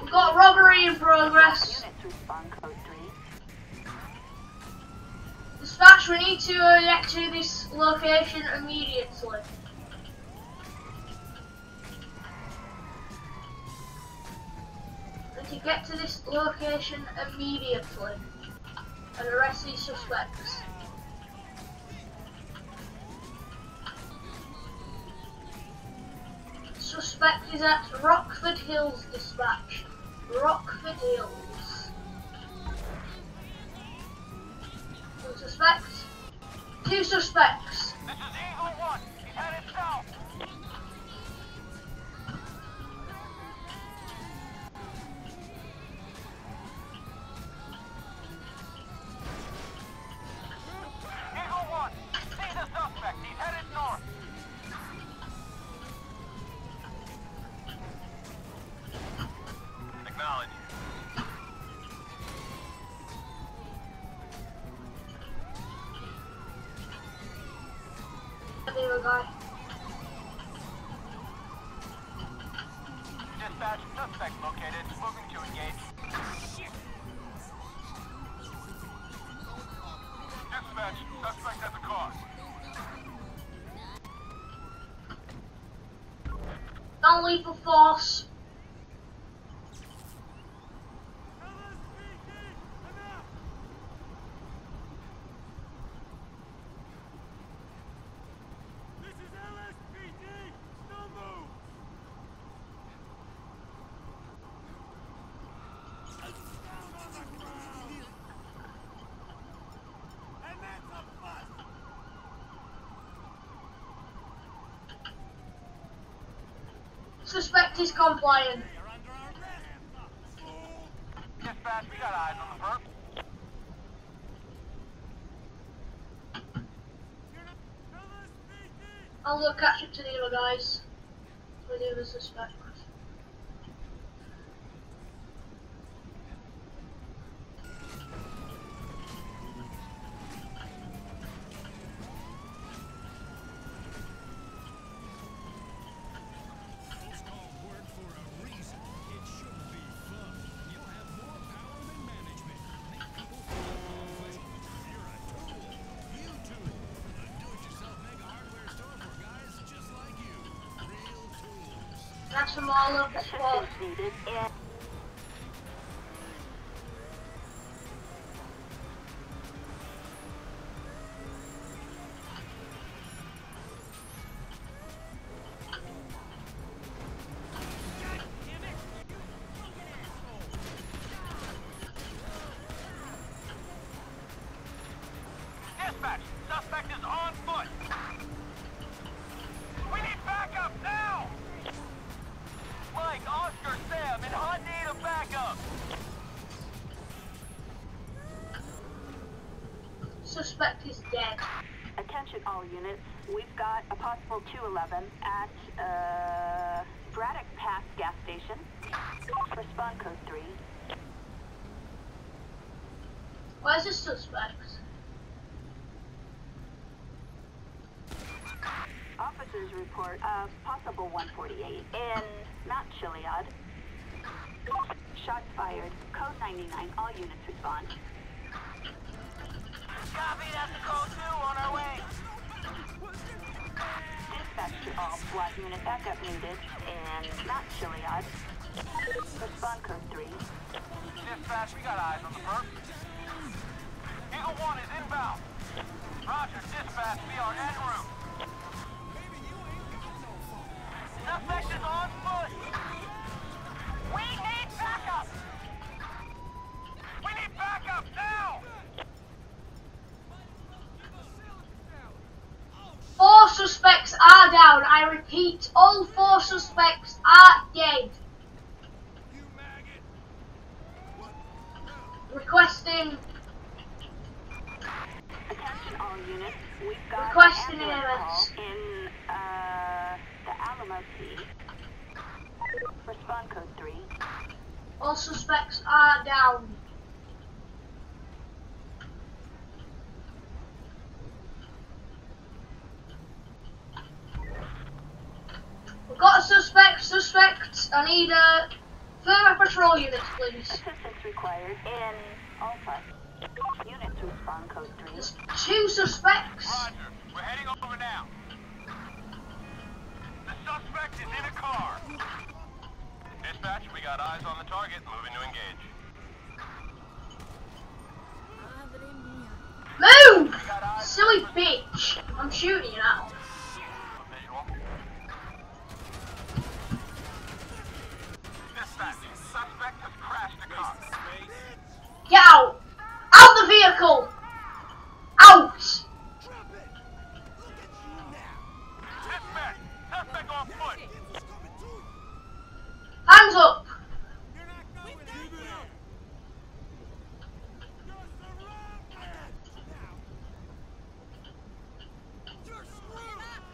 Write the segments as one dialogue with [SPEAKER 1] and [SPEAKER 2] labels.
[SPEAKER 1] We've got robbery in progress.
[SPEAKER 2] Units respond code 3.
[SPEAKER 1] Dispatch, we need to get to this location immediately. Need to get to this location immediately and arrest these suspects. Suspect is at Rockford Hills Dispatch. Rockford Hills. One suspect. Two suspects. There guy.
[SPEAKER 3] Dispatch, suspect located. Moving to engage. Dispatch, suspect at the car.
[SPEAKER 1] Non-lethal force.
[SPEAKER 4] This is LSPD! Still move! Down on the ground! And that's a bust!
[SPEAKER 1] Suspect is compliant.
[SPEAKER 4] You're under arrest! Fool!
[SPEAKER 3] Dispatch, we got eyes on the perp.
[SPEAKER 1] I'll go catch up to the other guys. With the other suspects. That's from all of the
[SPEAKER 3] 12. Suspect is
[SPEAKER 1] dead.
[SPEAKER 2] Attention all units. We've got a possible 211 at, uh, Braddock Pass gas station. Respond code 3.
[SPEAKER 1] Why Where's the suspect?
[SPEAKER 2] Officers report a possible 148 in Mount Chiliad. Shots fired. Code 99. All units respond.
[SPEAKER 3] Copy, that's the code two on our way.
[SPEAKER 2] Dispatch to all SWAT unit backup needed in Mount Chiliad. Respond code 3.
[SPEAKER 3] Dispatch, we got eyes on the perp. Eagle 1 is inbound. Roger, dispatch, we are en route. Suspect is on foot. We need backup. We need backup now.
[SPEAKER 1] Four suspects are down. I repeat, all four suspects are dead.
[SPEAKER 4] You!
[SPEAKER 1] Requesting
[SPEAKER 2] Attention all units. We've got
[SPEAKER 1] Requesting
[SPEAKER 2] an ambulance
[SPEAKER 1] EMS.
[SPEAKER 2] in uh, the Alamo Sea. Respond code 3.
[SPEAKER 1] all suspects are down. We've got a suspect, suspect. I need a Further patrol unit, please.
[SPEAKER 2] Assistance required in Alpha. Units respond code 3.
[SPEAKER 1] There's two suspects.
[SPEAKER 3] Roger. We're heading over now. Suspect is in a car. Dispatch, we got eyes on the target. Moving to engage.
[SPEAKER 1] Move!
[SPEAKER 3] We got eyes
[SPEAKER 1] Silly bitch. I'm shooting you now.
[SPEAKER 3] Dispatch, suspect has crashed a car.
[SPEAKER 1] Get! Out the vehicle! Out!
[SPEAKER 3] Dispatch, suspect on foot.
[SPEAKER 1] Hands up!
[SPEAKER 4] You're not going anywhere. You're surrounded. Now. You're screwed.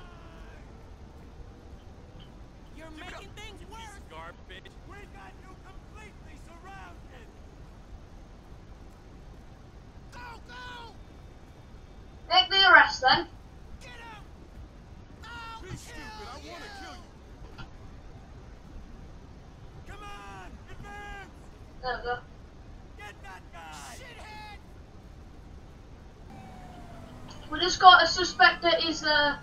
[SPEAKER 5] You're making things worse. Garbage.
[SPEAKER 4] We got you completely surrounded. Go, go.
[SPEAKER 1] Make the arrest then.
[SPEAKER 4] Get out. Be stupid. I want to kill you. Come on, advance.
[SPEAKER 1] There we go.
[SPEAKER 4] Get that guy. Shithead.
[SPEAKER 1] We just got a suspect that is uh,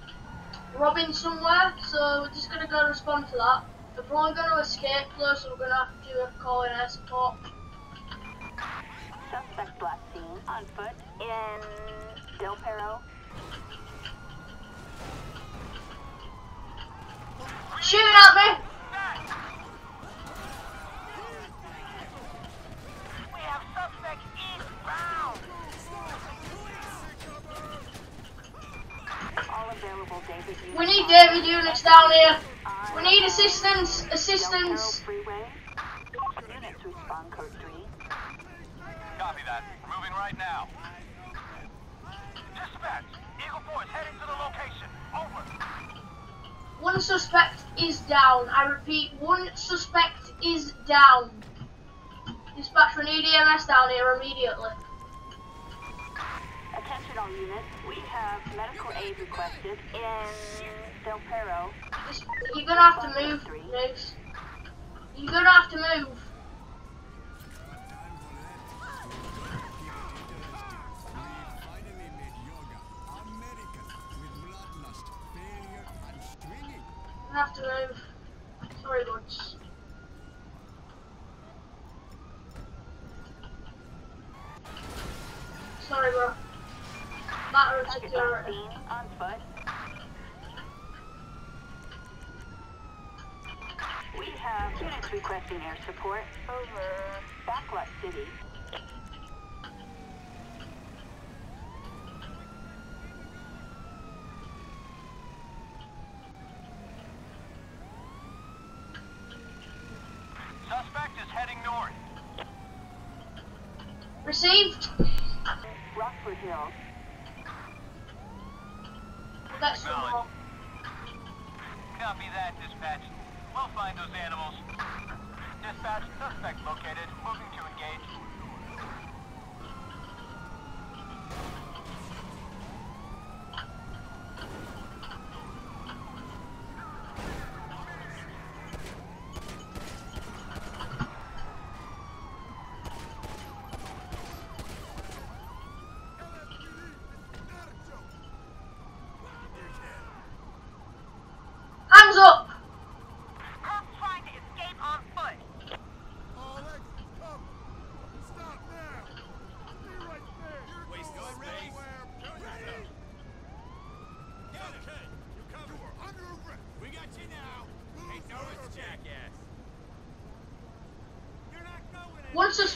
[SPEAKER 1] robbing somewhere, so we're just gonna go respond to that. We're probably gonna escape though, so we're gonna have to do a call in air support.
[SPEAKER 2] Suspect last seen on foot in Del Perro.
[SPEAKER 1] Shooting at me!
[SPEAKER 3] We
[SPEAKER 1] need David units down here. We need assistance, assistance.
[SPEAKER 2] Freeway. Units respond code 3.
[SPEAKER 3] Copy that. Moving right now. Dispatch, Eagle Force heading to the location. Over.
[SPEAKER 1] One suspect is down. I repeat, one suspect is down. Dispatch, we need EMS down here immediately.
[SPEAKER 2] Attention all units. We have medical aid requested in Del Perro.
[SPEAKER 1] You're gonna have to move, Moose. You're gonna have to move. You're have to move. Sorry, buds. Sorry, bro. Matter of security.
[SPEAKER 2] on foot. We have units requesting air support over Backlot City.
[SPEAKER 3] Suspect is heading north.
[SPEAKER 1] Received.
[SPEAKER 2] Rockford Hills.
[SPEAKER 1] That's more.
[SPEAKER 3] Copy that, dispatch. We'll find those animals. Dispatch, suspect located. Moving to engage.
[SPEAKER 1] Hands up!
[SPEAKER 3] I'm trying to escape on foot.
[SPEAKER 4] All exits covered. Stop now. Stay right there. You're
[SPEAKER 5] Waste
[SPEAKER 4] going
[SPEAKER 5] of space.
[SPEAKER 4] nowhere.
[SPEAKER 5] Ready.
[SPEAKER 4] Got it.
[SPEAKER 5] Okay, you covered.
[SPEAKER 4] You are under arrest.
[SPEAKER 5] We got you now. Hey, no, it's jackass.
[SPEAKER 4] You're